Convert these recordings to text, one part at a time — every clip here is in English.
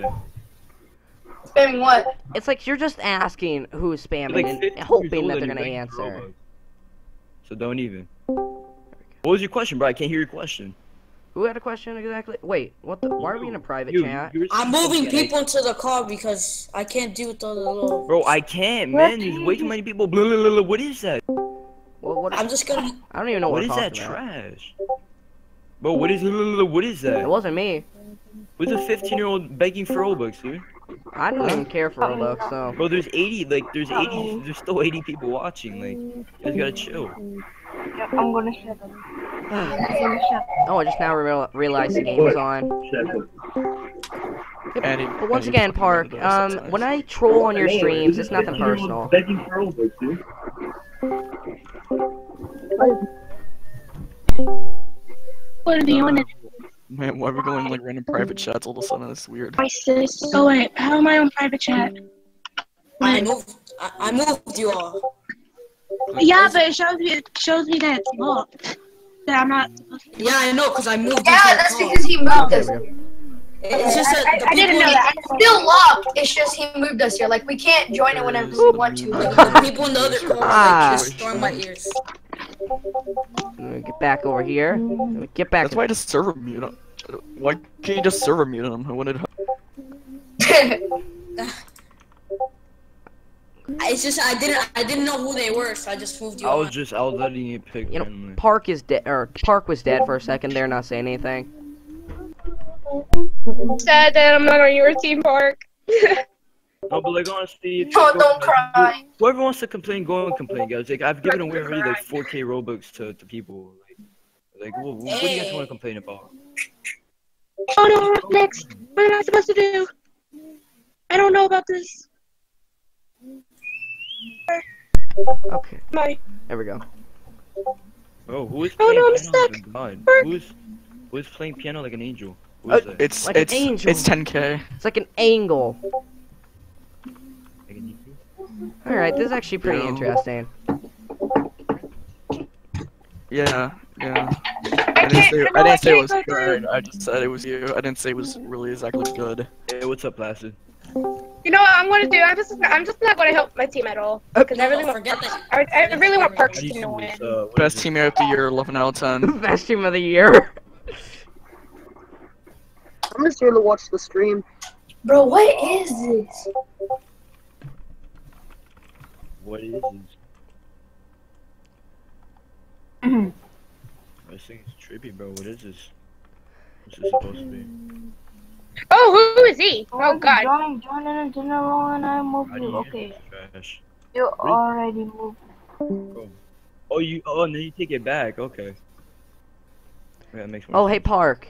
spamming. Spamming what? It's like you're just asking who's spamming Like and hoping that they're gonna begging answer. So don't even. What was your question, bro? I can't hear your question. Who had a question exactly? Wait, what the? Why are we in a private You- chat? I'm moving get people into the car because I can't deal with all the little. Bro, I can't, man. There's way too many people. Blah, blah, blah, blah. What is that? What, what, I'm just gonna. I don't even know what, What is we're that about. trash? Bro, what is blah, blah, blah, what is that? It wasn't me. Who's a 15 year old begging for Robux, dude? I don't even care for Robux, so. Bro, there's 80, like, there's 80, there's still 80 people watching. Like, you guys gotta chill. Yep, I'm gonna shut up. I'm gonna shut. Oh, I just now real realized the game was on. Yep. Andy, But once Andy again, Park, um, when I troll on your streams, it's nothing personal. Begging for Robux, dude. What do you want to Man, why are we going like random private chats all of a sudden? That's weird. my sis? Oh wait, how am I on private chat? I moved. I, I moved you all. Yeah, but it shows me it shows me that it's locked. That I'm not. Yeah, I know, cause I moved. Yeah, that's because he moved us. There we go. It's just that I- the I didn't know that. It's still locked. It's just he moved us here. Like we can't join it whenever we want to. The people in the other car Ah. like destroying my ears. Get back over here. Get back. That's why I just server mute him. Why can't you just server mute him? I wanted. It's just I didn't I didn't know who they were, so I just moved you I was on. just, I was letting you pick You know. Park is dead, or Park was dead for a second They're not saying anything. Sad that I'm not on your team, Park. No, but like honestly, if No, you go- don't cry. Whoever wants to complain, go and complain, guys. Like I've given away already like 4K Robux to, to people. Like, like what, what do you guys want to complain about? Oh no, next. What am I supposed to do? I don't know about this. Okay, My there we go. Oh, who is Oh, no, I'm piano stuck. like a god? Who's who's playing piano like an angel? Who Uh, is it's Like an it's angel. it's 10k. It's like an angle. Like an angel? All right, this is actually pretty Yeah. interesting. Yeah, yeah. I I didn't say, I, I know I didn't say it was good. I just said it was you. I didn't say it was really exactly good. Hey, what's up, Placid? You know what I'm gonna do? I'm just I'm just not gonna help my team at all because I really want forget. I, I really want How Parks to win. Uh, Best is it? teammate of the year, 11 out of 10. Best team of the year. I'm just here to watch the stream. Bro, what is this? What is this? Mhm. This thing's trippy, bro. What is this? What's this supposed to be? Oh, who is he? Oh God. Join, join in a general and I move How you. you Okay, trash? you Really? already moved. Oh. oh, you. Oh, and then you take it back. Okay. Yeah, that makes more Oh, hey. Park.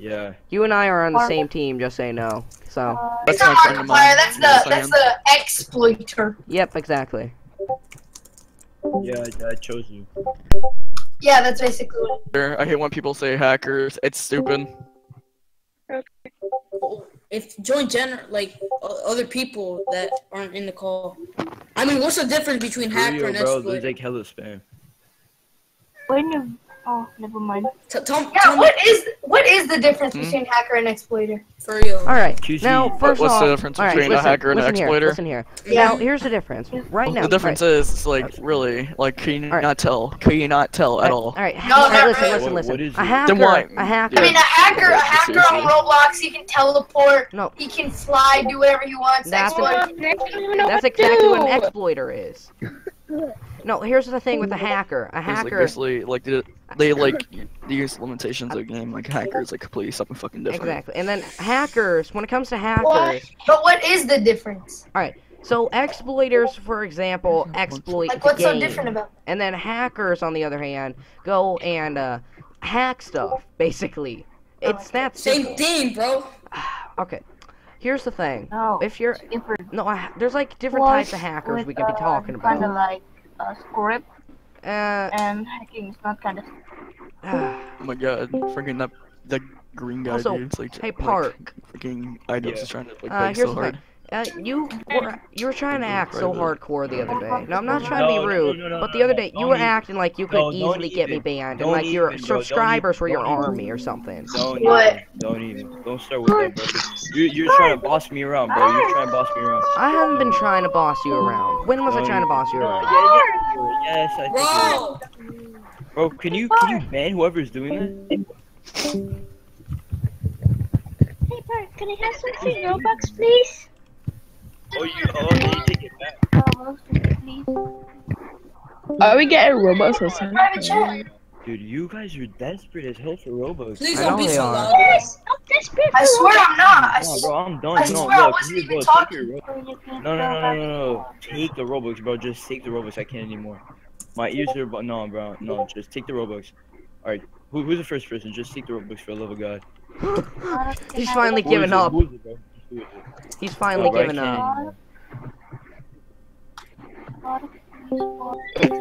Yeah. You and I are on the same team, just say no. know. So, uh, It's That's not my friend Markiplier. That's the Yes, that's the exploiter. yep, exactly. Yeah, I, I chose you. Yeah, that's basically what. it I hate when people say hackers. It's stupid. If join gen like other people that aren't in the call. I mean, what's the difference between For hacker real, and bro. exploit? There's like hella spam. When you, oh, never mind. T- tell, Yeah, tell me what is what is the difference Hmm? between hacker and exploiter? for real. All right. QC. Now, What- first what's off, the difference between a listen, hacker and an listen here, exploiter? Listen here. Yeah. Now, here's the difference. Right now, the difference right, is, like, really, like, can you Alright. not tell? Can you not tell at all? All right. No, all right, not listen, really. listen, What- listen. what is a it? hacker, Then why- a hacker. I mean, a hacker, a hacker on Roblox, he can teleport. No. He can fly, do whatever he wants. That's Exploit. Next, I don't even know That's what to exactly what an exploiter is. No, here's the thing with a hacker. A It's like hacker. basically like they, they like they use limitations of the game like hackers like completely something fucking different. Exactly. And then hackers, when it comes to hackers, What? But what is the difference? All right. So exploiters, for example, exploit Like, the what's so different about? And then hackers, on the other hand, go and uh, hack stuff. Basically, it's that Same thing, bro. Okay. Here's the thing. No, If you're different. no, I, there's like different types of hackers we could be talking about. Kind of about. like a script Uh, and hacking is not kind of. Oh my god, freaking that that green guy Also, dude. It's like hey, like, Park. freaking items Yeah. is trying to like Uh, beg here's so the hard. Thing. Uh, you were you were trying to act so hardcore the other day. Now I'm not trying to be rude, no, no, but the other day you were acting like you could no, easily get me banned, and Don't like your even, subscribers even, were your don't even. army or something. Don't What? even. Don't even. Don't start with that, bro. 'cause You're, you're trying to boss me around, bro. You're trying to boss me around. I haven't been trying to boss you around. When was I No, trying to boss you around? Yeah, yeah, you. Yes, I think. Bro, Bro, can you can you ban whoever's doing that? Hey, Bert, can I have some free Robux, please? Oh, you. Oh, then you take it back. Are we getting Robux or something? Dude, you guys are desperate as hell for Robux. please I don't know be they so are. loud. Yes, I'm desperate I swear I'm not. I No, bro, I'm done. I no, swear I look, wasn't here, even talking. Take your Ro- Or you can no, no, no, no, no, no. Take the Robux, bro. Just take the Robux. I can't anymore. My ears are. bu- No, bro. No, just take the Robux. All right. Who, who's the first person? Just take the Robux for the love of God. He's finally Who is given it? up. Who is it, bro? Who is it? He's finally Oh, bro, given up.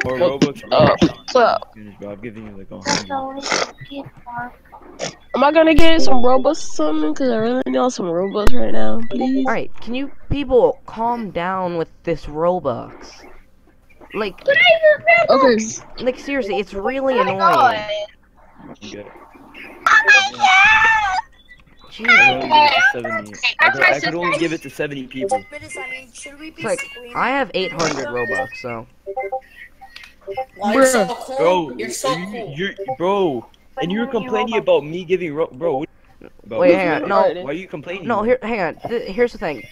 Or Robux. Oh, Robux. so I'm giving you like a That's hundred. only gift card. am I gonna get some Robux or something? Cause I really need some Robux right now, please. Alright, can you people calm down with this Robux? Like, Okay. like seriously, it's really Oh my God. annoying. I'm oh good. Jeez. I could only give it to 70. I could, I could only give it to 70 people. It's like, I have 800 Robux, so. Wow, you're so cool. Bro, you're so you, cool. you're, bro, and you were complaining about me giving ro- bro. What, about Wait, hang on, no. Why are you complaining? No, here, hang on. Th- here's the thing.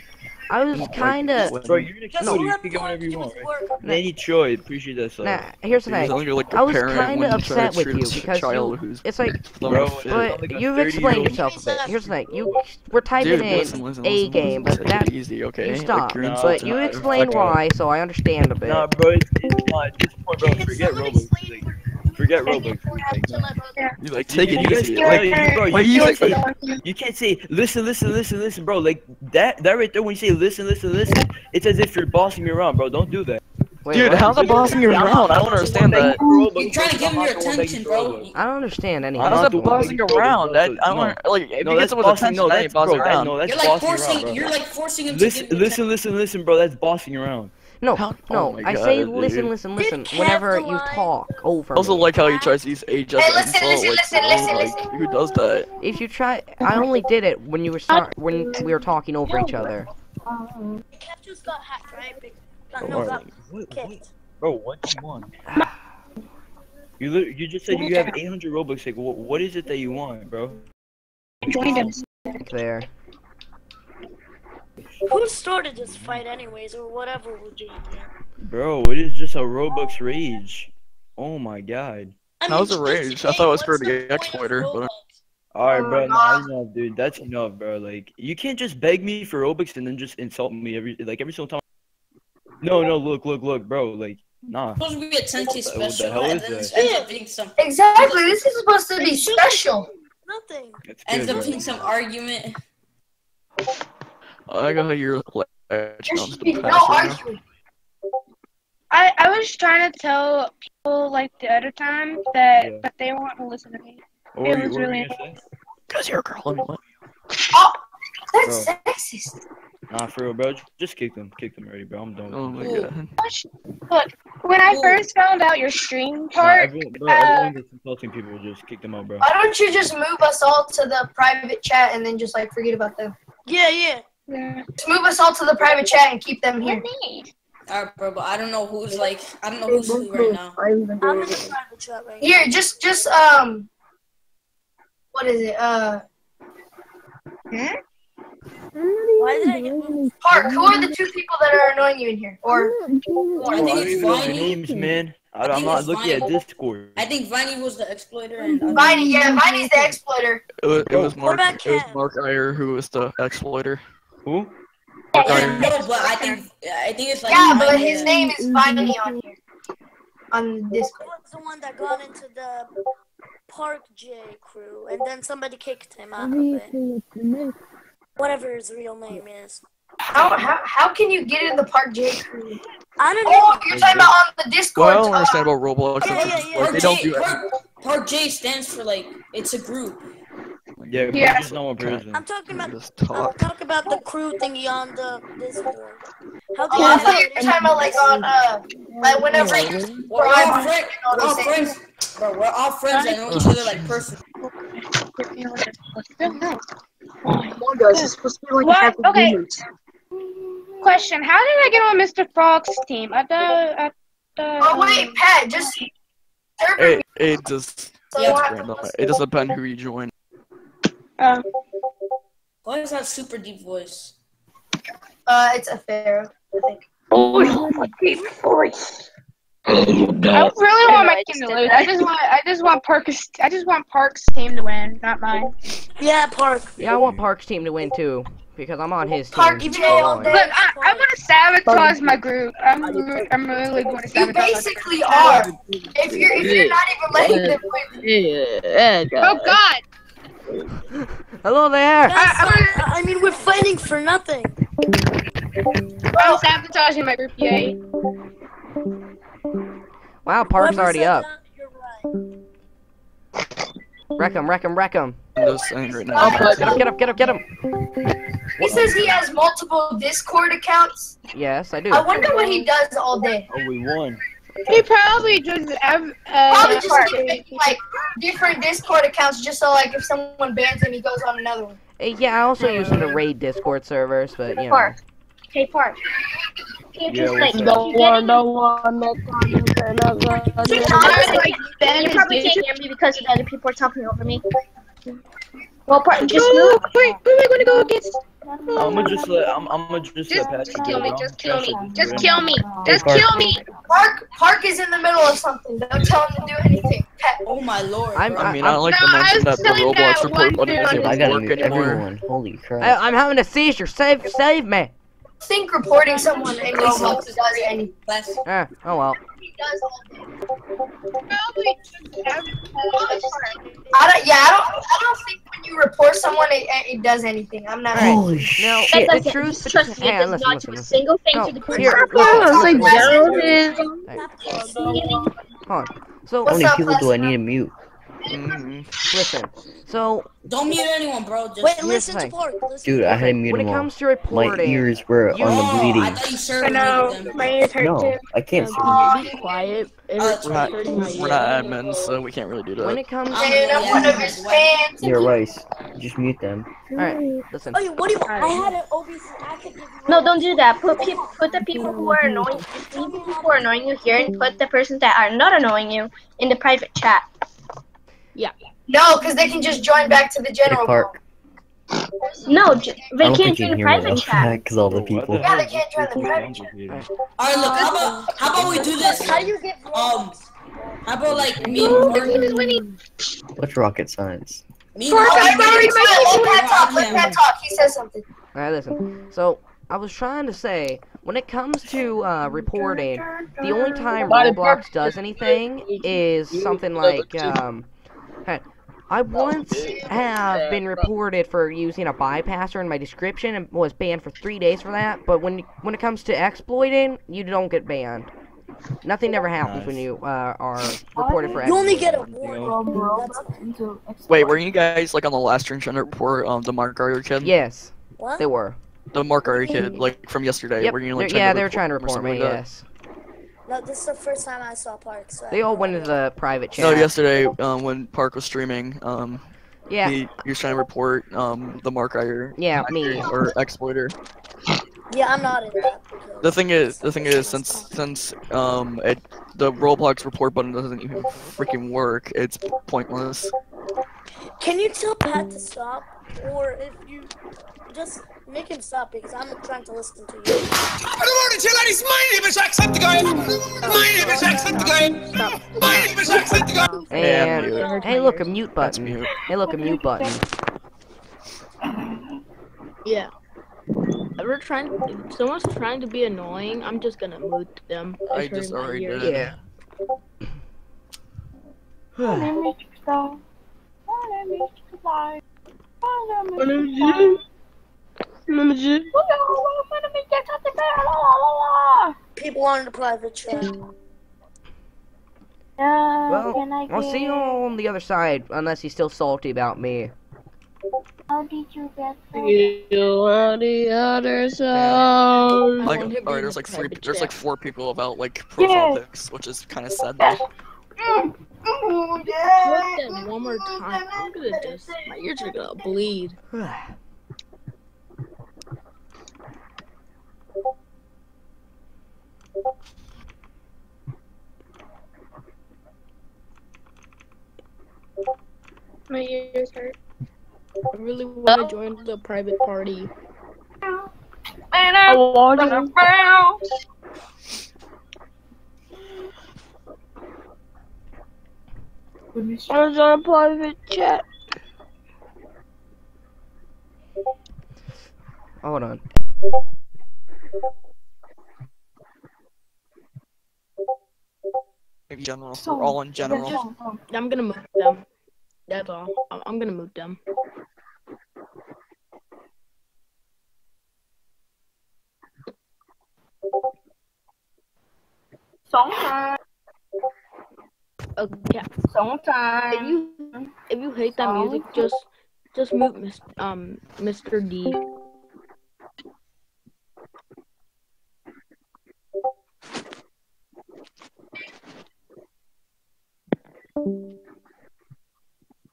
I was kinda. Bro, you're an explode. You can get whatever you want, right? Nanny Choi, appreciate that. So. Nah, here's the You thing. sound like you're like a I was parent kinda when you upset with you a because child you- who's It's like, throwing Bro, but like you've explained yourself a bit. Here's the thing. You we're typing Dude, in listen, listen, a listen, game, listen, but take that easy, okay? you Like, stop. you're Nah, but you my- explained okay. why, so I understand a bit. Nah, bro, it's, it's not. At this point, bro, forget Robux. Like, forget Robux. Like, no. You like take You it easy. can't- Like, you- bro, you you can't say- say- You can't say listen, listen, listen, listen, bro. Like that, that right there. When you say listen, listen, listen, it's as if you're bossing me around, bro. Don't do that. Wait, Dude, what? how's that bossing you around? I don't understand that. You're trying to give him your attention, bro. I don't understand any. How's not that the bossing around? That. I don't No. like if No, you get that's someone's bossing. attention, No, that's ain't bossing bro. That, around. no, that's You're like bossing forcing. around. You're like forcing him Listen, to give listen, listen, listen, bro. That's bossing around. No, How- no. oh my I say God, listen, dude. listen, listen. Whenever you talk over Also, me. like how he tries to use age as Hey, listen, insult. listen, like, listen, bro, listen, like, listen. who does that? If you try, I only did it when you were start when we were talking over each other. Um, Cat got hacked, right? Big- Bro, no, got what, what, bro, what do you want? You you just said you have 800 Robux. Like, what, what is it that you want, bro? Joined us. There. Who started this fight, anyways, or whatever we're doing here? Bro, it is just a Robux rage. Oh my god. I That was a just rage. I thought it was for the the exploiter, but- Alright, bro, no. nah, enough, dude. That's enough, bro. Like, you can't just beg me for Robux and then just insult me every like every single time. No, no, look, look, look, bro. Like, nah. It's supposed to be a 10k What the special, hell and is then that? ends up being some Exactly. This is supposed to be special. Nothing. That's ends up bro. being some argument. I got your latch There on should the be no past arguing. I, I was trying to tell people like the other time that Yeah. but they won't listen to me. What It were you, was what were you really- Cause you're a girl. what? Oh, that's sexist. Nah, for real, bro. Just kick them. Kick them already, bro. I'm done. Oh my them. god. Look, when I first found out your stream Nah, part, everyone, bro, uh, everyone that's insulting people, just kick them out, bro. Why don't you just move us all to the private chat and then just like forget about them? Yeah, yeah. Yeah. Just move us all to the private chat and keep them here. Alright, bro, but I don't know who's like, I don't know who's who right now. I haven't been I'm in the private chat right now. Here, just just um, what is it? Uh, hmm? Why did I get? Park. Who are the two people that are annoying you in here? Or I Bro, I think don't it's even know their Viney. names, man. I, I I'm think not it's looking at Discord. I think Viney was the exploiter and Viney? Yeah, Viney's the exploiter. It was, it was Mark. It was Mark Iyer who was the exploiter. Who? Mark Yeah, Iyer. no, but I think I think it's like Yeah, but his name is Viney on here. On Who Discord. was the one that got into the Park J crew, and then somebody kicked him out of it. Whatever his real name is. How, how, how can you get in the Park J crew? I don't know. Oh, you're talking about on the Discord. Well, I don't understand about Roblox. Yeah, yeah, yeah. Like, Part they don't do that. part, part J stands for like it's a group. Yeah, Yeah. just no one person. I'm talking about. Just I'm talk. talking about the crew thingy on the Discord. How Oh, I do thought you you were talking about like on uh like whenever We're all Brian friends. all We're all friends. Bro, we're all friends that know each other like personally. Come on, guys. It's supposed to be like What? a happy Okay. Question: How did I get on Mr. Frog's team? At the at the. Oh wait, Pat, just server It, it just so Yeah, what it's happened random. was- It does depend who you join. Uh, Why is that super deep voice? uh it's a pharaoh, I think. oh, my deep voice. I really want my team to lose. I just want I just want Park's I just want Park's team to win, not mine. Yeah, Park. Yeah, I want Park's team to win too because I'm on his team. Park J all day. Look, I, I'm gonna sabotage my group. I'm I'm really going to You sabotage. my basically are. If you're if you're not even letting them win. Oh God! Hello there. Yes, I, I mean, we're fighting for nothing. I'm sabotaging my group. Yay! Wow, Park's already up. that, right. Wreck him, wreck him, wreck him. I'm just saying right now. Oh, I'll Get him, get him, get him, get him. He says he has multiple Discord accounts. Yes, I do. I wonder what he does all day. Oh, we won. He probably just ev- uh, Probably just Park. like different Discord accounts, just so like if someone bans him, he goes on another one. Uh, Yeah, I also use them to raid Discord servers, but you know. Park. Hey, Park. Can you Yeah, just what's like up? don't worry, don't Like, Ben You is probably getting- can't hear me because the other people are talking over me. Well, Park, just No, move. wait, who am I gonna go against? I'm gonna just let I'm, I'm gonna just Just, let Patrick just kill me, just kill me, just kill me, just kill me. Park Park is in the middle of something. Don't tell him to do anything. Pat, Oh my lord. I'm- I mean, I don't like No, to mention that the telling that Roblox one report button dude- I gotta work mute anymore. everyone. Holy crap. I, I'm having a seizure. Save, save me. Think reporting someone in Roblox does anything. Class. Eh, oh well. He does all day. Probably just I don't. Yeah, I don't. I don't think when you report someone, it, it does anything. I'm not. Alright. Holy Now, shit. That the doesn't, truth, trust me, hang it on, does listen, not listen, do a single thing No, to the here, group. listen, listen, Listen, Hold on. So, How many up, people do I need to mute? Mhm. listen. So, Don't mute anyone, bro. Just Wait, the listen to thing. Park. Listen Dude, to I had to Park. mute when it them all. comes to reporting, My ears were You- on the Oh, I bleeding. thought you sure I know, my ears hurt No, too. I can't see. Be quiet. It Uh, hurts We're not, we're not admins, so we can't really do that. when it comes, And I'm one of his fans. You're right. Just mute them. alright, listen. Oh, what do you? I had an OBC. I could. No, don't do that. Put people, put the people who are annoying, leave the people who are annoying you here, and put the persons that are not annoying you in the private chat. No, because they can just join back to the general. Park. No, j- I they can't join the private chat. Because all the people. Yeah, they can't join the private complicated. All right, look. How about how about we do this? How do you get? Um, how about like me and Park, What's rocket science? me Park, and I'm Park- already let Pat talk. Let Pat talk. He says something. Alright, listen. So, I was trying to say, when it comes to uh, reporting, the only time Roblox does anything is something like, um, hey, I once have been reported for using a bypasser in my description and was banned for three days for that. But when when it comes to exploiting, you don't get banned. Nothing ever happens when you uh, are reported for You only get a warning. Wait, were you guys like on the last transgender report? Um, the Mark Archer kid. Yes, What? they were. The Mark Archer kid, like from yesterday. Yep. Were you they're- like? yeah, they were trying to or report something me. like that? Yes, No, this is the first time I saw Park. So they all went no into the private chat. No, yesterday, um, when Park was streaming, um, Yeah, he, he was trying to report um the Mark Archer yeah, me. or exploiter. Yeah, I'm not in that. The thing is, the thing is, since since um it, the Roblox report button doesn't even freaking work, it's pointless. Can you tell Pat to stop, or if you just make him stop because I'm trying to listen to you. Good morning, you ladies. My name is Jacksepticeye. My name is Jacksepticeye. My name is Jacksepticeye. Yeah, And mute. hey, look, a mute button. mute. Hey, look, a mute button. Yeah. We're trying? If someone's trying to be annoying, I'm just gonna mute them. I It's just hurting my already ears. did. Yeah. My name is Crystal. My name is July. My name is My name is Jim. My name is Jim. My name is Jacksepticeye. La la la la. People on the private chat. Now, Well, can I I'll see you get- all on the other side, unless he's still salty about me. How did you get You on the other side. Like, want to be alright, in there's the like three, private there's like chat. four people about like profile pics, which is kind of sad. though. Put that one more time. I'm gonna just my ears are gonna bleed. My ears hurt. I really want to oh. join the private party. And I want to bounce. I was on a private chat. Hold on. In general, we're all in general. I'm gonna move them. That's all. I'm, I'm gonna move them. Sometimes. Okay. Sometimes. If you if you hate that music, just just mute Mis- um Mr. D.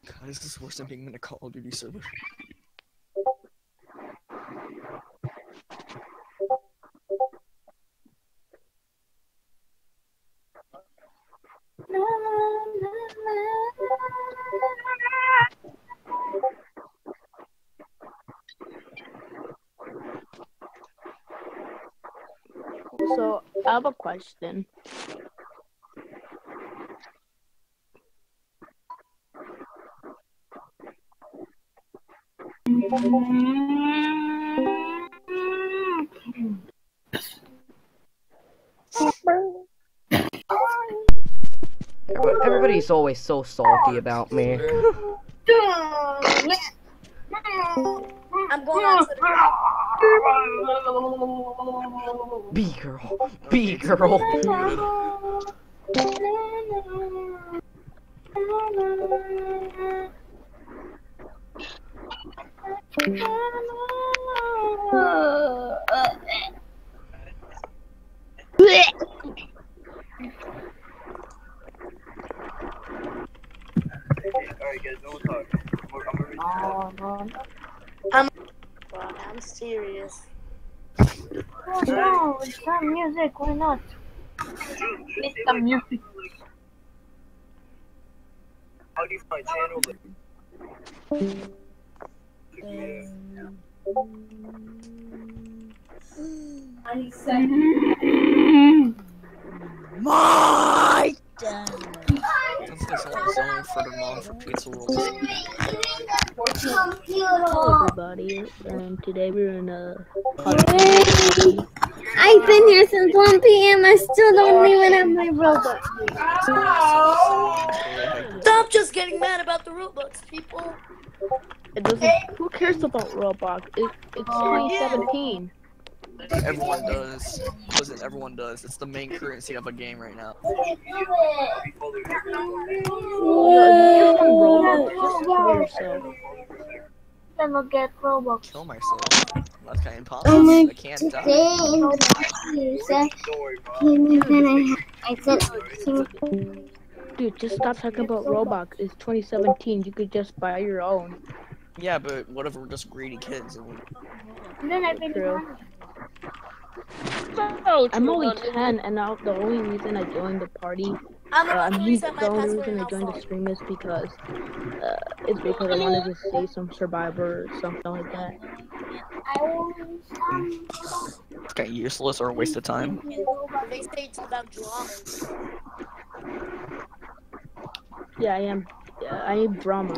God, this is worse than being in a Call of Duty server. So I have a question. Everybody- Everybody's always so salty about me. I'm going on Twitter. B girl. B girl. Mm-hmm. My Since this whole zone for the mom for pizza rolls. Hello everybody, and today we're in a. I've been here since 1 p.m. I still don't even have my Robux. Stop just getting mad about the Robux, people. It doesn't. Who cares about Roblox? It, it's 2017. Everyone does. Listen, everyone does. It's the main currency of a game right now. Yeah, just on kill. Then we'll get Robux. Kill myself. That's kind of impossible. Oh I can't today die. said and I, said Dude, just stop talking about Roblox. It's 2017. You could just buy your own. Yeah, but what if we're just greedy kids and we And then I've been True. So I'm only 10, and now the only reason I joined the party, I'm uh, about I to mean, the only reason I joined the stream is because, uh, it's because I wanted to see some Survivor or something like that. it's kind of useless or a waste of time. They say it's about drama. Yeah, I am. Uh, I am drama.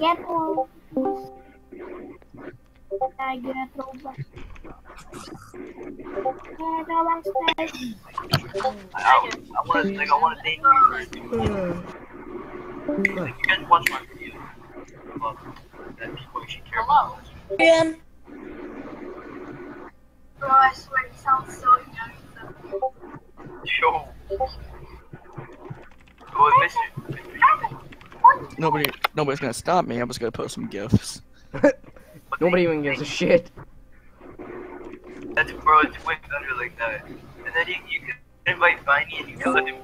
Get Robux. I get Robux. Get Robux. I want to, like, I want to thank you. Like, you guys watch my video. That people you should care about. Yeah. Bro, I swear you sound so young. I miss you. Nobody, nobody's gonna stop me. I'm just gonna post some gifs. Nobody even gives a shit. That's bro, it's way better like that. And then you, you can invite Viney and you can let him.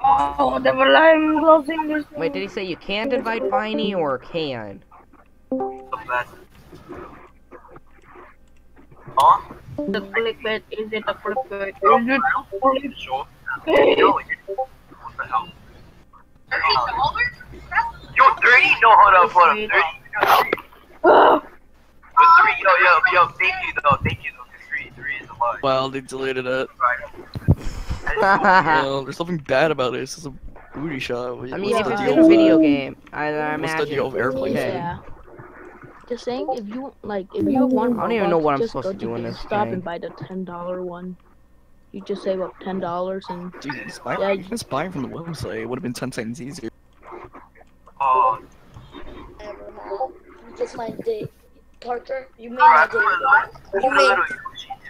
Oh, the I'm closing this. Wait, did he say you can't invite Viney or can? Huh? The clickbait is it a clickbait? Is it really? Sure. No, it- what the hell? Yo, 30? No, hold up, hold up. 30? Oh. But 3, yo, yo, yo, thank you though, thank you though, 'cause 3, 3 is a lot. Well, they deleted it. I well, there's nothing bad about it. It's just a booty shot. What- mean, what's if the it's deal a with video that? game, I, I What's the imagine. deal with airplane Okay. Yeah. Just saying, if you like, if you want, I don't even know Robux, what I'm just supposed go to do in this GameStop game. and buy the ten dollar one. You just save up ten dollars and Dude, just buy, yeah, you can just buy it from the website. It would have been ten times easier. Um, oh, Ever had. You just my day. Parker, you made my day the best. You made,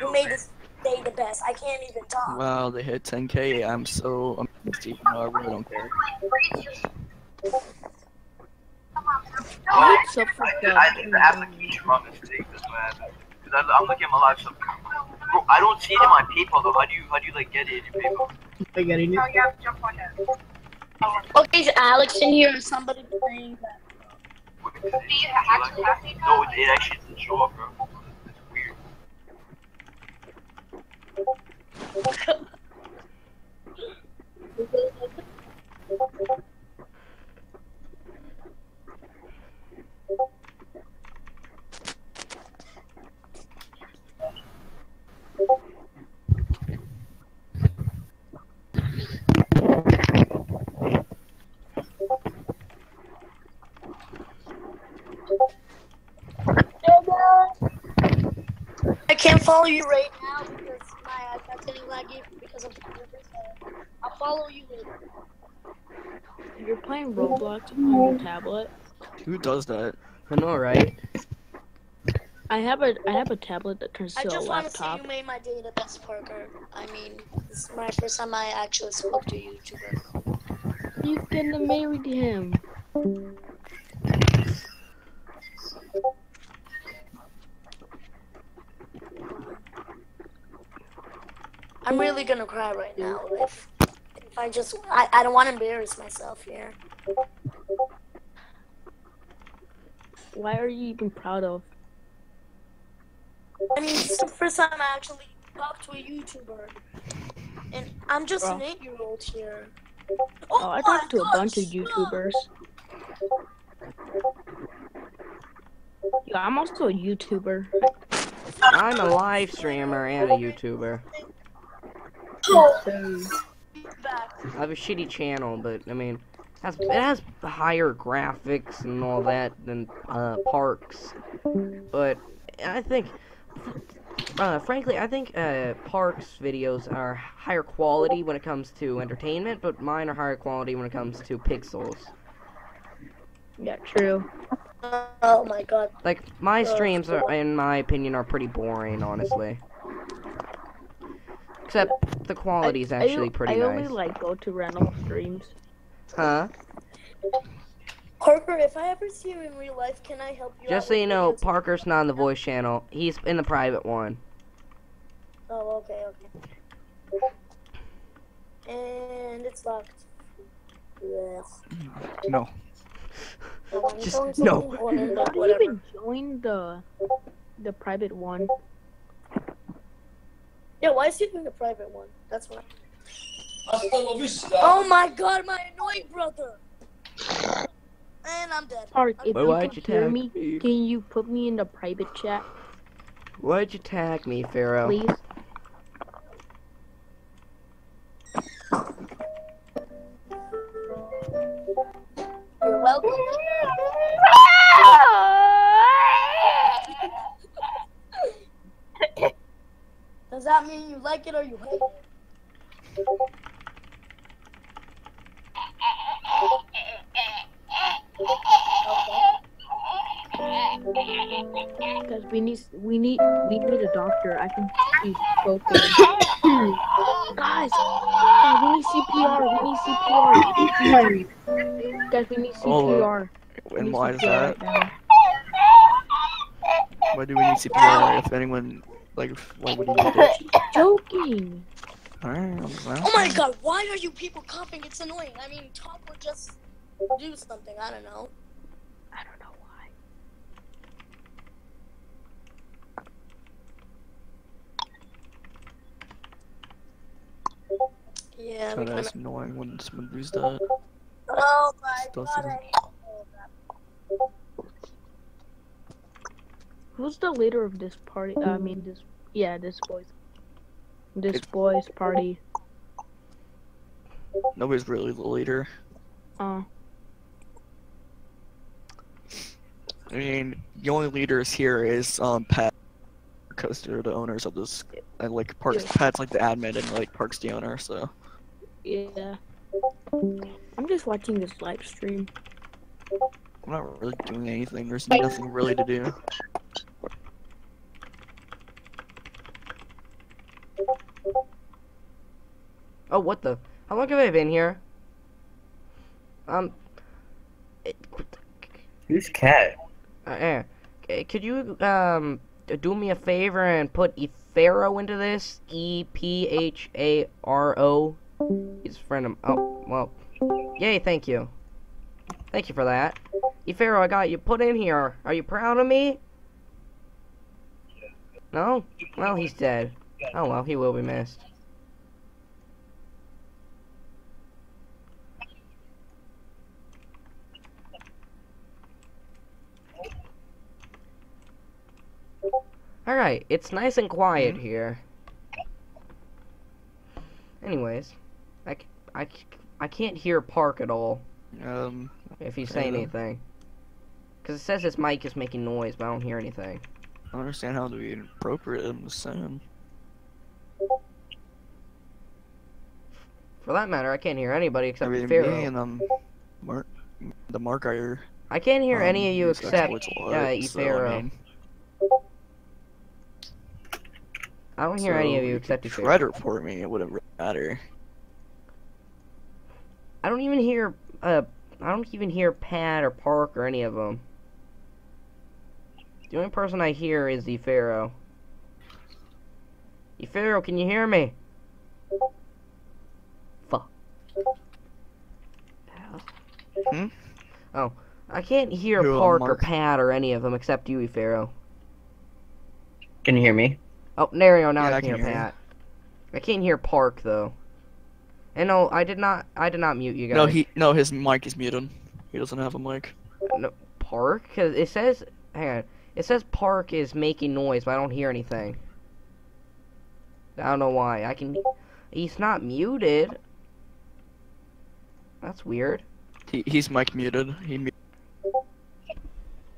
you made this day the best. I can't even talk. Wow, they hit 10k. I'm so amazed. Even though I really don't care. I, Except for I, the- I think the application wrong mistake. That's what happened. Cause I, I'm looking at my live stuff. Bro, I don't see it in my PayPal though. How do you, how do you like get it in your PayPal? I getting it? Okay, is Alex in here or somebody playing that? No, it, actually doesn't show up, bro. It's weird. Can't follow you right now because my iPad's getting laggy because of the so I'll follow you later. you're playing Roblox on your tablet. Who does that? I know, right? I have a I have a tablet that turns I to a just want to say laptop. you made my day the best, Parker. I mean, this is my first time I actually spoke to a YouTuber. You gonna marry him? I'm really gonna cry right now if if I just I, I don't want to embarrass myself here. Why are you even proud of? I mean, it's the first time I actually talked to a YouTuber, and I'm just an eight-year-old here. Oh, I oh talked to a bunch of YouTubers. Yeah, I'm also a YouTuber. I'm a live streamer and a YouTuber. I have a shitty channel, but I mean, it has, it has higher graphics and all that than uh, Parks. But I think, uh, frankly, I think uh, Parks videos are higher quality when it comes to entertainment, but mine are higher quality when it comes to pixels. Yeah, true. Oh my god. Like my Uh, streams are, in my opinion, are pretty boring, honestly. Except the quality is I- actually I, pretty I only nice. like go to rental streams. Huh? Parker, if I ever see you in real life, can I help you? Just out so you know, videos? Parker's not in the voice channel. He's in the private one. Oh, okay, okay. And it's locked. Ugh. No. Just- no. something important, do you whatever. even join the the private one? Yeah, why is he doing the private one? That's why. Oh my god, my annoying brother! And I'm dead. Park, if Why- you why'd can you hear tag me, me? can you put me in the private chat, Why'd you tag me, Pharaoh? please? Mean you like it or you hate it? Guys, we need we need we need a doctor. I can see both of them. Guys, guys, we need CPR. We need CPR. Guys, we need Oh, CPR. We And need why is that? right. Why do we need CPR if anyone like why would you need it? Joking. Alright, I'm Oh my god, why are you people coughing? It's annoying. I mean, talk or just do something. I don't know. I don't know why. Yeah, Kinda because annoying when someone does that. Oh my Stuff god, is- I hate all that. Who's the leader of this party? I mean, this yeah, this boys, this boys party. Nobody's really the leader. Uh, I mean, the only leaders here is um Pat because they're the owners of this. And like Parks, Yeah. Pat's like the admin and like Parks the owner. So yeah. I'm just watching this live stream. I'm not really doing anything. There's nothing really to do. Oh, what the? How long have I been here? Um. It, Who's cat? uh, eh, could you um do me a favor and put Epharo into this? E P H A R O. He's a friend of. Oh well. Yay! Thank you. Thank you for that. Epharo, I got you put in here. Are you proud of me? No? Well, he's dead. Oh well, he will be missed. Alright, it's nice and quiet here. Anyways, I, I, I can't hear Park at all Um, if he's saying Yeah. anything. Because it says his mic is making noise, but I don't hear anything. I don't understand how to be appropriate. I'm just saying. For that matter, I can't hear anybody I except mean, Pharaoh. me and um, Mark, the Mark are. I can't hear any um, of you except a uh, lot, so, I mean, I don't hear any of you except you try to report me, it wouldn't really matter. I don't even hear uh I don't even hear Pat or Park or any of them. The only person I hear is the Pharaoh. The Pharaoh, can you hear me? Fuck. Hmm? Oh, I can't hear Who, Park or Pat or any of them except you, Pharaoh. Can you hear me? Oh, go. Now Yeah, I I can, can hear. Pat. I can't hear Park though. And no, I did not. I did not mute you guys. No, he no, his mic is muted. He doesn't have a mic. No, Park? Because it says, hang on, it says Park is making noise, but I don't hear anything. I don't know why. I can, he's not muted. That's weird. He he's mic muted. He mu-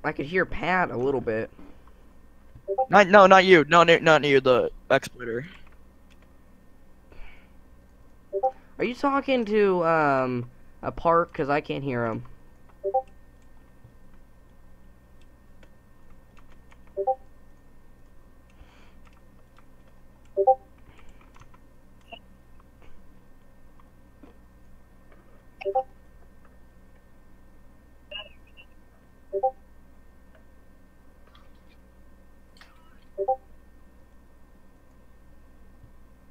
I could hear Pat a little bit. Not no not you no no- not you the exploiter. Are you talking to um a Park? Because I can't hear him.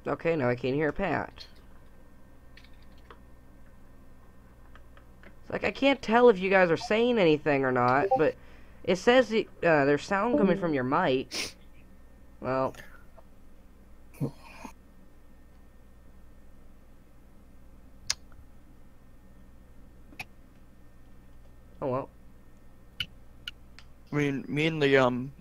Okay, now I can hear Pat. It's like I can't tell if you guys are saying anything or not, but it says the, uh, there's sound coming from your mic. Well, oh well. I mean, me and the um,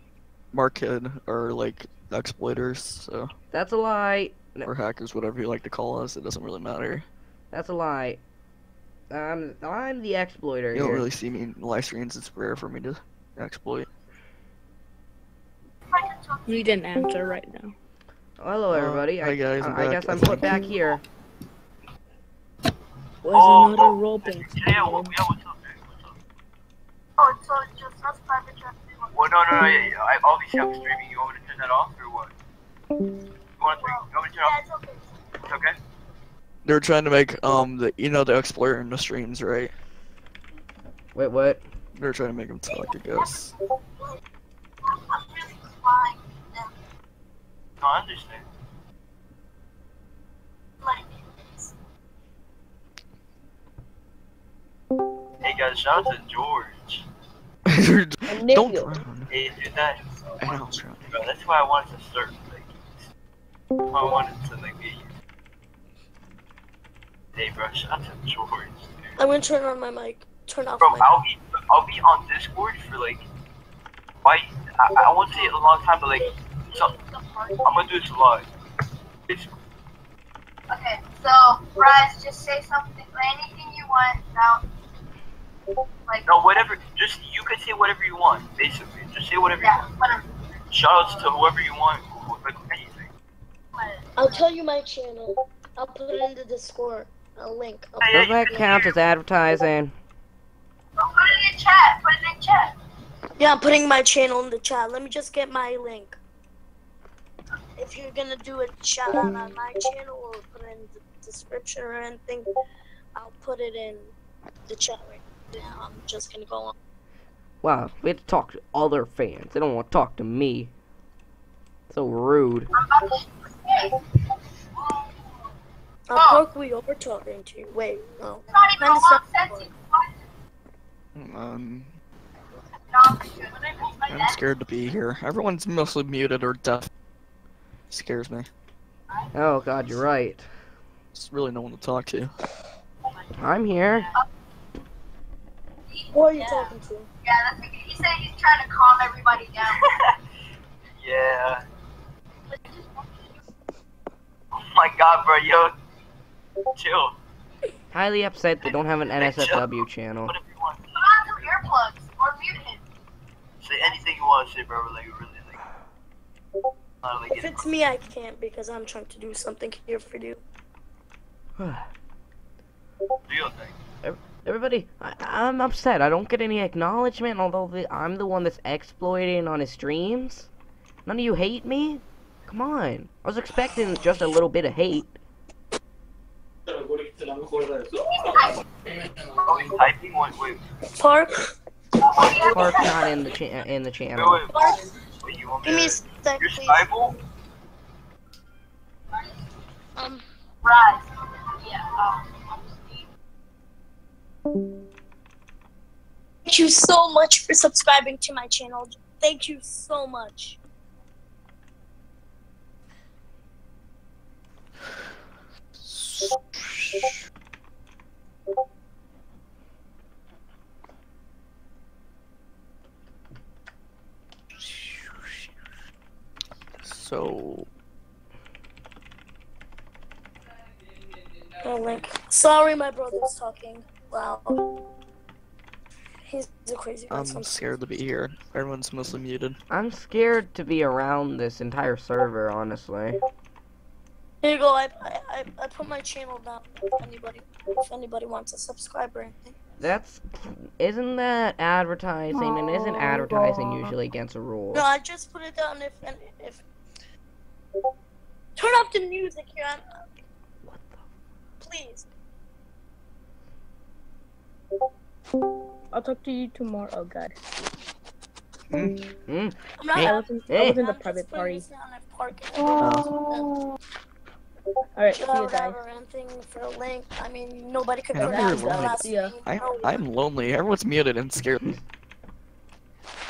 Markhead are like exploiters, so That's a lie. or hackers, whatever you like to call us. It doesn't really matter. That's a lie. I'm I'm the exploiter You don't here. really see me in live streams. It's rare for me to exploit. You didn't answer right now. Oh, hello, uh, everybody. hi I, guys, I'm I, I back, guess I I'm put back here. Was another roleplay. Yeah, yeah, what's up? Oh, so uh, just us private chat. Well, no, no, no. Yeah, yeah, I, obviously, I'm streaming. You want me to turn that off or what? You want, to, you want me to turn it off? It's okay. They're trying to make um the you know the explorer in the streams, right? Wait, what? They're trying to make him talk, I guess. No, I understand. Hey guys, shout out to George. Don't drown. Hey, dude, that. I know, drown. Bro, that's why I wanted to start. Like, that's why I wanted to like get you. Hey, bro, shout out to George. I'm gonna turn on my mic. Turn off Bro, my I'll be I'll be on Discord for like, why? I, I won't say it a long time, but like, so, I'm gonna do this live. It's, Okay, so Bryce, just say something, anything you want about, like, no, whatever. Just you can say whatever you want, basically. Just say whatever yeah, you want. whatever. Shoutouts to whoever you want, who, like anything. I'll tell you my channel. I'll put it in the Discord. A link. I'll Does that count as advertising? Put it in chat. Put it in chat. Yeah, I'm putting my channel in the chat. Let me just get my link. If you're gonna do a shout out on my channel or put it in the description or anything, I'll put it in the chat right now. I'm just gonna go on. Wow, we have to talk to other fans. They don't want to talk to me. So rude. Uh, Park, we are talking to you. Wait, no. Not even a. Um, I'm scared to be here. Everyone's mostly muted or deaf. Scares me. Oh god, you're right. There's really no one to talk to. I'm here. Who are you talking to? Yeah, that's because he said he's trying to calm everybody down. Yeah. Oh my god, bro, yo. Chill. Highly upset they don't have an NSFW channel. Put on some earplugs or mute him. Say anything you want to say, bro. Like, really, like. Not like If it's me, I can't because I'm trying to do something here for you. do your thing. Everybody, I, I'm upset. I don't get any acknowledgement, although the, I'm the one that's exploiting on his streams. None of you hate me? Come on. I was expecting just a little bit of hate. He's typing? Wait, wait. Park, Park not in the cha- in the channel. Wait, wait. Wait, you want give me a to... sec, Your please. Um, Right. Yeah. Um, thank you so much for subscribing to my channel. Thank you so much. So Oh, link. Sorry, my brother's talking loud. He's a crazy I'm person. scared to be here. Everyone's mostly muted. I'm scared to be around this entire server, honestly. Here you go. I, I, I, I put my channel down. If anybody, if anybody wants a subscriber, or anything. That's isn't that advertising and isn't advertising usually against a rule? No, I just put it down. If if turn off the music here. I'm, please. I'll talk to you tomorrow. Oh God. Mm. I'm not. I was in, I was in the I'm private party. this down at park. Oh. All right. See you guys. for a link. I mean, nobody could Yeah, go I'm down very lonely. last See ya. name. I No. I'm lonely. Everyone's muted and scared.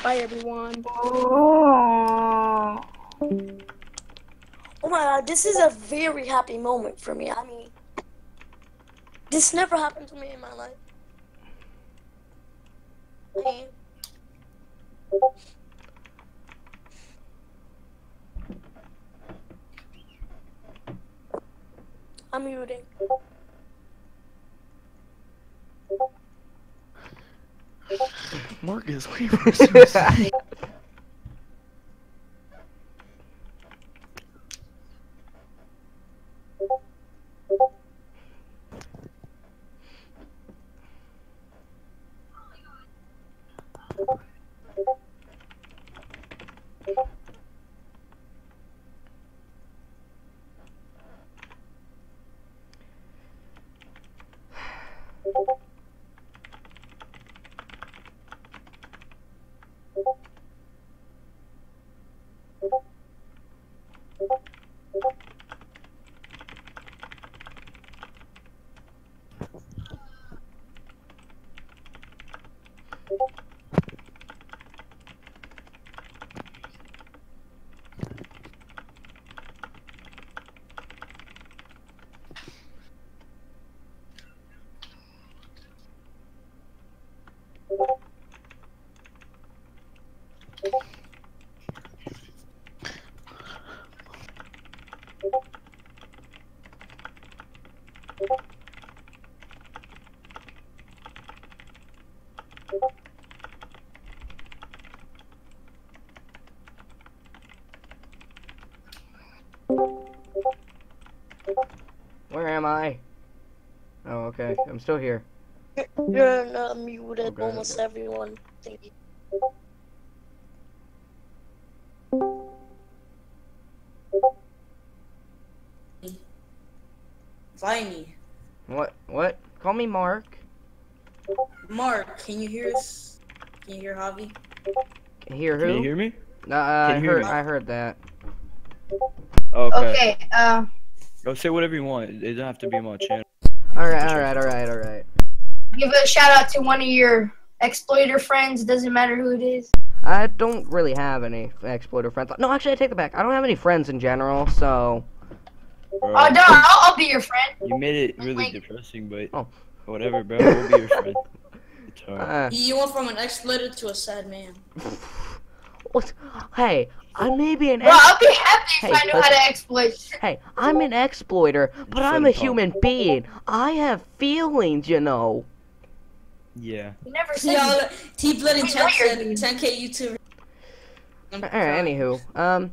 Bye everyone. Oh my god, this is a very happy moment for me. I mean, this never happened to me in my life. I mean, I'm muting. Marcus, we were so Where am I? Oh, okay. I'm still here. You're not muted, Okay. almost everyone. Thank you. Viney. What? What? Call me Mark. Mark, can you hear us? Can you hear Javi? Hear who? Can you hear me? Uh, I Can you hear heard. me? I heard that. Okay. Okay, uh, Go say whatever you want. It doesn't have to be on my channel. All right. All right. All right. All right. give a shout out to one of your exploiter friends. Doesn't matter who it is. I don't really have any exploiter friends. No, actually, I take it back. I don't have any friends in general, so. Bro, Oh, no, I'll, I'll be your friend. you made it really depressing, but Oh. whatever, bro. We'll be your friend. It's alright. Uh, You went from an exploiter to a sad man. what? Hey, I may be an. Bro, Ex- I'll be happy if Hey, I knew how to exploit. hey, I'm an exploiter, but I'm a human being. I have feelings, you know. Yeah. You never said Yo, T Blood and Wait, said 10k YouTuber. All right. Anywho, um,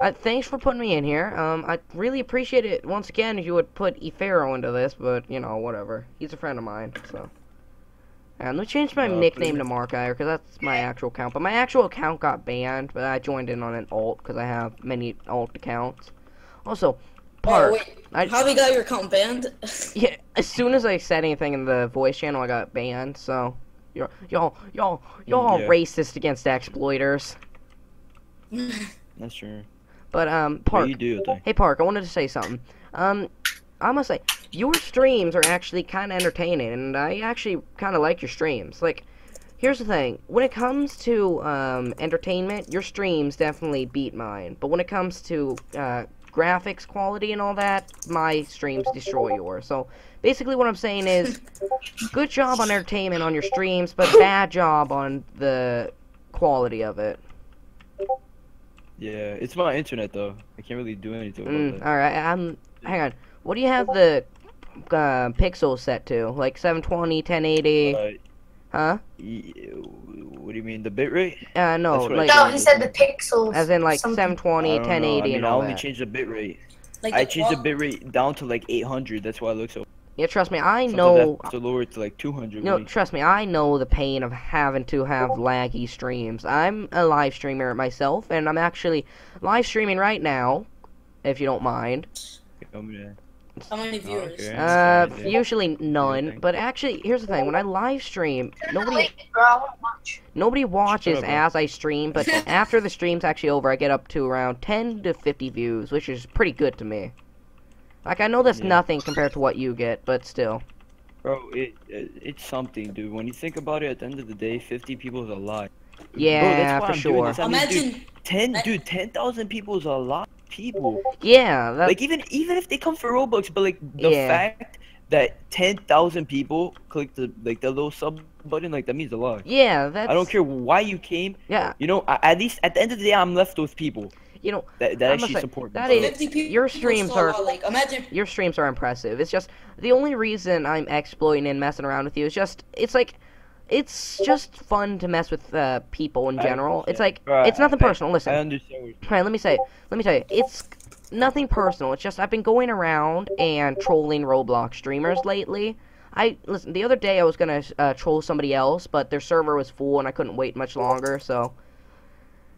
uh, thanks for putting me in here. Um, I really appreciate it once again if you would put Efero into this, but you know, whatever. He's a friend of mine, so. And let me change my Uh, nickname please. to Markire because that's my actual account. But my actual account got banned, but I joined in on an alt because I have many alt accounts. Also, Park. Oh, wait. I- Javi got your account banned? Yeah, as soon as I said anything in the voice channel, I got banned. So, you're, y'all, y'all, y'all Yeah. racist against exploiters. That's true. But um, What Park. do you do. Hey, Park. I wanted to say something. Um, I must say, your streams are actually kind of entertaining, and I actually kind of like your streams. Like, here's the thing: when it comes to um entertainment, your streams definitely beat mine. But when it comes to uh graphics quality and all that, my streams destroy yours. So basically, what I'm saying is, good job on entertainment on your streams, but bad job on the quality of it. Yeah, it's my internet though. I can't really do anything about Mm, that. all right, I'm. Hang on. What do you have the uh, pixels set to? Like 720, 1080? Uh, Huh? y- what do you mean, the bitrate? Uh, no, That's what I like No, he said the pixels. as in like something. 720, I don't know. 1080, I mean, and I only that. changed the bitrate. Like I the changed the qual- bitrate down to like 800. That's why it looks so. Yeah, trust me, I know. I have to lower it to like 200. You know, trust me, I know the pain of having to have laggy streams. I'm a live streamer myself, and I'm actually live streaming right now, if you don't mind. Tell me that. How many viewers? Okay. Uh, Yeah. usually none. But actually, here's the thing: when I live stream, nobody Wait, bro, I wanna watch. Nobody watches as I stream, but after the stream's actually over, I get up to around 10 to 50 views, which is pretty good to me. Like, I know that's Yeah. nothing compared to what you get, but still. Bro, it, it it's something, dude. When you think about it, at the end of the day, 50 people is a lot. Bro, Yeah, that's why for I'm doing sure. this. I mean, dude, Imagine 10, dude, 10,000 people is a lot of people. Yeah, that, Like even even if they come for Robux, but like the Yeah. fact that 10,000 people click the like the little sub button, like that means a lot. yeah, that's. I don't care why you came. Yeah, You know, a- at least at the end of the day, I'm left with people you know, that, that I must actually say, support that me. is- 50 people. your streams are- loud, like imagine. your streams are impressive. It's just, the only reason I'm exploiting and messing around with you is just, it's like, it's just fun to mess with uh, people in general. It's like, understand. it's nothing I- personal. Listen, I understand. Alright, let me say, let me tell you, it's nothing personal. It's just I've been going around and trolling Roblox streamers lately. I listen. The other day I was gonna uh, troll somebody else, but their server was full and I couldn't wait much longer. So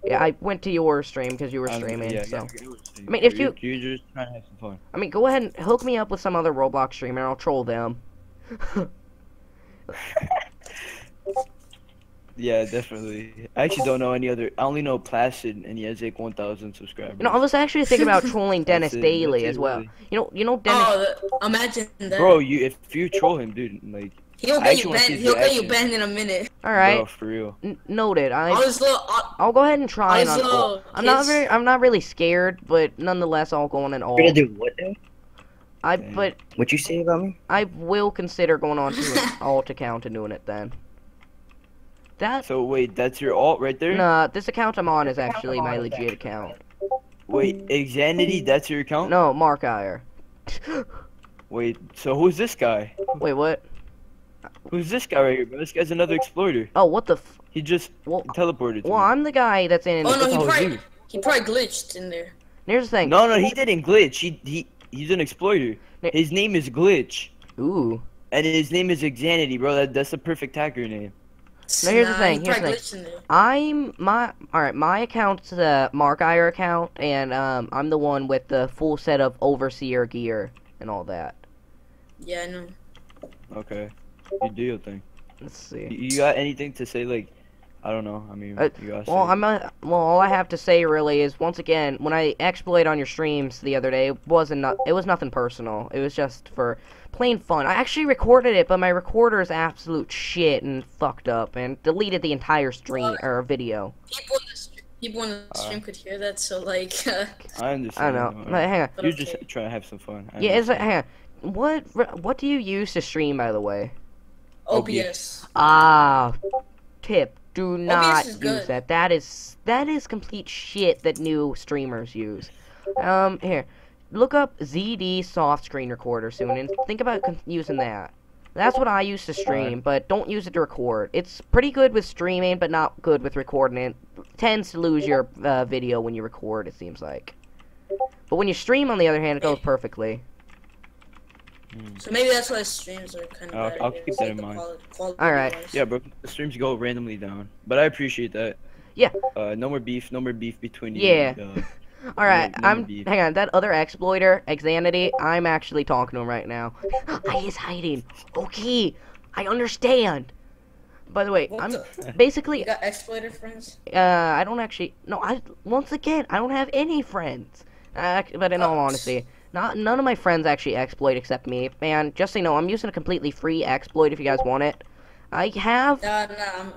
yeah, I went to your stream because you were streaming. yeah, so yeah, I get what you're saying, I mean, if you- you're just trying to have some fun. I mean, go ahead and hook me up with some other Roblox streamer. and I'll troll them. Yeah, definitely. I actually don't know any other. I only know Placid, and he has like 1,000 subscribers. You know, I was actually thinking about trolling Dennis That's it, Daly as well. You know, you know Dennis. Oh, imagine that. Bro, you if you troll him, dude, like, he'll get you banned. He'll get you banned in a minute. All right, bro, for real. N- noted. I All his little, all, I'll go ahead and try it all on his alt. little I'm not very, I'm not really scared, but nonetheless, I'll go on an alt. You're gonna do what now? I, Damn. but What you say about me? I will consider going on to an alt account and doing it then. That So wait, that's your alt right there. nah, this account I'm on is actually my legit account. Wait, Exanity, that's your account. No, Mark Iyer. Wait, so who's this guy? Wait, what? Who's this guy right here, bro? This guy's another exploiter. Oh, what the? F- He just teleported. To well, me. I'm the guy that's in. Oh no, he Oh, probably dude. he probably glitched in there. Here's the thing. No, no, he didn't glitch. He he he's an exploiter. His name is Glitch. Ooh. And his name is Exanity, bro. That, that's the perfect hacker name. Now here's the thing. Here's the thing. I'm my all right. My account's the Mark Iyer account, and um, I'm the one with the full set of overseer gear and all that. Yeah, I know. Okay. You do your thing. Let's see. You, you got anything to say? Like, I don't know. I mean, Uh, you got. well, I'm a, well. All I have to say really is once again, when I exploit on your streams the other day, it wasn't not, it was nothing personal. It was just for plain fun. I actually recorded it, but my recorder is absolute shit and fucked up, and deleted the entire stream or video. People in the str- people in the stream could hear that, so like. Uh, I understand. I know. though. But hang on. You're just trying to have some fun. I Yeah, it's like, hang on. What what do you use to stream, by the way? OBS. Ah, tip. Do not use good. that. That is that is complete shit that new streamers use. Um, here, look up ZD soft screen recorder soon and think about using that. That's what I use to stream, but don't use it to record. It's pretty good with streaming, but not good with recording. It tends to lose your uh, video when you record. It seems like. But when you stream, on the other hand, it goes perfectly. So maybe that's why streams are kind of I'll, bad. I'll keep that like in mind. Alright. Yeah, bro. The streams go randomly down, but I appreciate that. Yeah. Uh, no more beef. No more beef between you. Yeah. And, uh, All right, I'm. beef. Hang on, that other exploiter, Exanity. I'm actually talking to him right now. he is hiding. Okay, I understand. By the way, What I'm the- basically. You got exploiter friends? Uh, I don't actually. No, I. Once again, I don't have any friends. Uh, but in all honesty, not none of my friends actually exploit except me. Man, just so you know, I'm using a completely free exploit if you guys want it. I have. Nah, nah. I'm,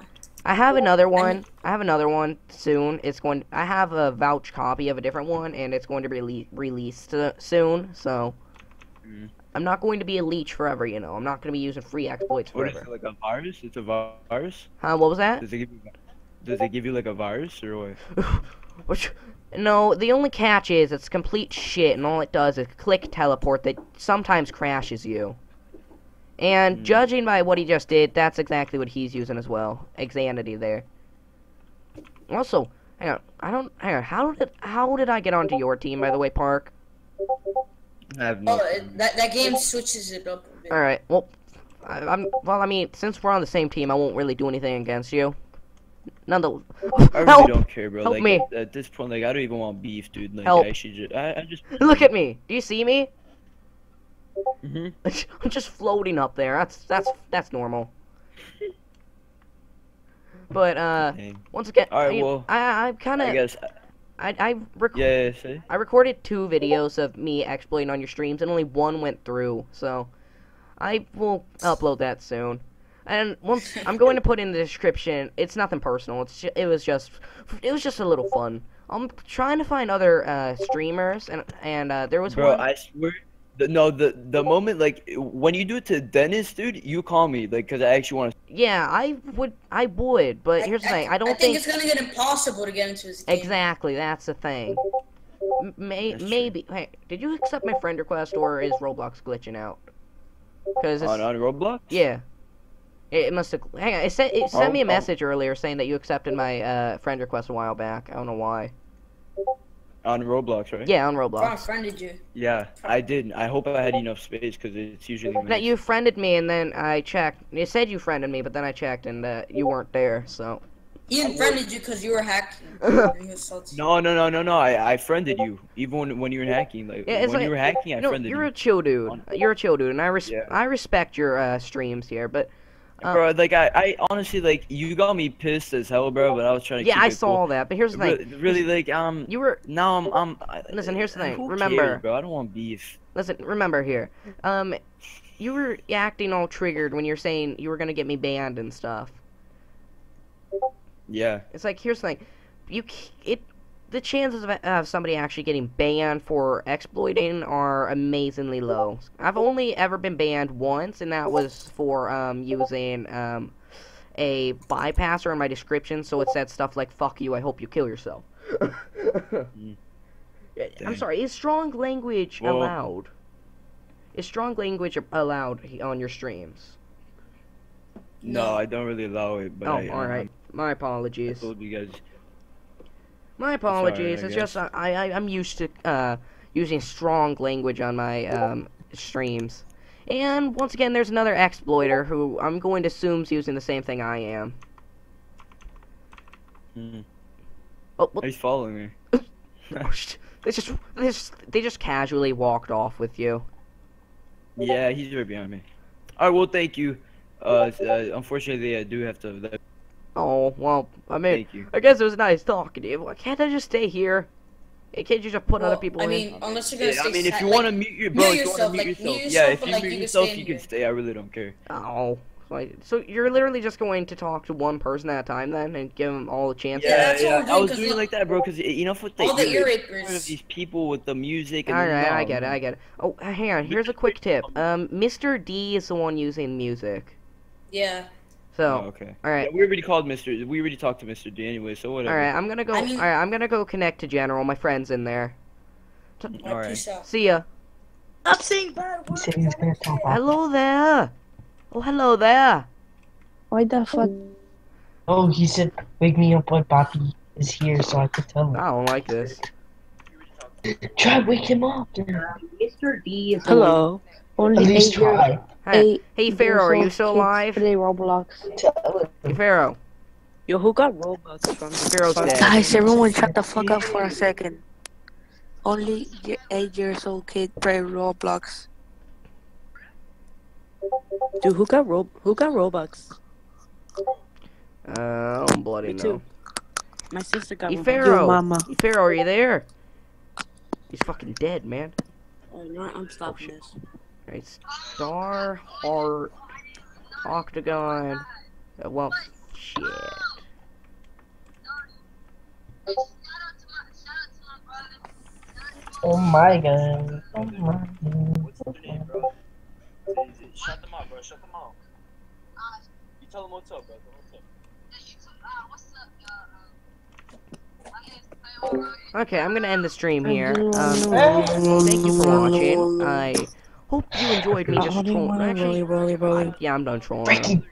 I have another one. I have another one soon. It's going. To, I have a vouch copy of a different one, and it's going to be rele- released uh, soon. So Mm. I'm not going to be a leech forever. You know, I'm not going to be using free exploits forever. What is it like a virus? It's a virus. Huh? What was that? Does it give you? Does it give you like a virus or what? No, the only catch is it's complete shit, and all it does is click teleport that sometimes crashes you. And mm. judging by what he just did, that's exactly what he's using as well. Exanity there. Also, hang on, I don't, hang on, how did, how did I get onto your team, by the way, Park? I have no. oh, that that game switches it up. Alright, well, I, I'm, well, I mean, since we're on the same team, I won't really do anything against you. None the, I really help! don't care, bro. Help like me. At, at this point, like I don't even want beef, dude. Like Help. I should just. I, I just. Look at me! Do you see me? Mhm. I'm just floating up there. That's that's that's normal. But uh, Dang. once again, All right, I, well, I I kind I of guess. I I, rec- Yeah, yeah. I recorded two videos of me exploiting on your streams, and only one went through. So I will upload that soon. And once I'm going to put in the description, it's nothing personal. It's it was just it was just a little fun. I'm trying to find other uh, streamers, and and uh, there was Bro, one. I swear. The, no, the the moment like when you do it to Dennis, dude, you call me like because I actually want to. Yeah, I would, I would, but here's the thing. I don't I think, think it's gonna get impossible to get into this game. exactly. That's the thing. M- May maybe. Hey, did you accept my friend request or is Roblox glitching out? Because On on Roblox. yeah, it, it must have. Hang on, it sent it sent me a Oh, oh. message earlier saying that you accepted my uh, friend request a while back. I don't know why. On Roblox, right? Yeah, on Ron Roblox. friended you. Yeah, I did. I hope I had enough space because it's usually. That minutes. you friended me and then I checked. You said you friended me, but then I checked and uh, you weren't there. So He friended you because you were hacking. And he was salty. No, no, no, no, no. I, I friended you even when, when you were hacking. Like Yeah, when like- you were hacking, I no, friended you're you're a chill dude. You're a chill dude, and I res- Yeah. I respect your uh, streams here, but. Uh, bro, like I, I honestly like you got me pissed as hell, bro. But I was trying to. Yeah, I saw cool. that, but here's the thing. Really, really, like um. You were. Now I'm, I'm. I, Listen, here's the thing. Remember, cares, bro. I don't want beef. listen. Remember here. Um, you were acting all triggered when you're saying you were gonna get me banned and stuff. Yeah. It's like here's the thing. You it. The chances of, of somebody actually getting banned for exploiting are amazingly low. I've only ever been banned once, and that was for um using um a bypasser in my description, so it said stuff like "fuck you," I hope you kill yourself. I'm sorry. Is strong language Well- allowed? Is strong language allowed on your streams? No, I don't really allow it, but oh, I, all right. My I apologies. told you guys. My apologies. I it's guess. just uh, I, I I'm used to uh using strong language on my um streams. And once again, there's another exploiter who I'm going to assume's using the same thing I am. Hmm. Oh? He's following me. Oh, they just they just they just casually walked off with you. Yeah, he's right behind me. All right, well, thank you. Uh, uh unfortunately, I do have to. That, Oh well, I mean, Thank you. I guess it was nice talking to you. Why can't I just stay here? Eh, Can't you just put other Well, people I in? mean, unless you're gonna yeah, stay I mean, if you like, want to mute your bro, mute if you want to yourself, mute yourself, mute yeah, if you like, mute you can yourself, stay you can stay. I really don't care. Oh, like, so you're literally just going to talk to one person at a time then, and give them all a chance. Yeah, Yeah, yeah, we're I was doing it like that, bro, because enough with the all the ear ear rapers. these people with the music. And All the right, I get it, I get it. Oh, hang on. Here's a quick tip. Um, Mr. D is the one using music. Yeah. So, Oh, okay. all right, Yeah, we already called Mr. We already talked to Mr. D anyway, so whatever. All right, I'm gonna go. I mean- all right, I'm gonna go connect to General. My friend's in there. All right. Peace. See ya. Stop saying bad words. Said he was gonna talk about. Hello there. Oh, hello there. Why the fuck? Oh, he said, "Wake me up when Bobby is here, so I could tell him." I don't like this. Try wake him up. Then. Mr. D is Hello. At only least eight year, try. Hey, eight hey, years Pharaoh, are you old still alive? Play Roblox. Hey, Pharaoh. Yo, who got Robux from Pharaoh's from- dead. Guys, everyone shut the fuck up for a second. Only y- eight years old kid play Roblox. Dude, who got Rob? Who got Robux? Uh, I don't bloody Me know. too. My sister got Hey, Pharaoh. Yo, mama. Hey, Pharaoh, are you there? He's fucking dead, man. Oh, you know what? I'm stopping this. Right, star, heart, octagon. Uh, well, shit. Oh my god. Oh my god. Shut them up, bro. Shut them up. You tell them what's up, bro. Okay, I'm gonna end the stream here. Um, thank you for watching. I hope you enjoyed me just trolling. Actually, Rolly, rolly, rolly. yeah, I'm done trolling. Freaking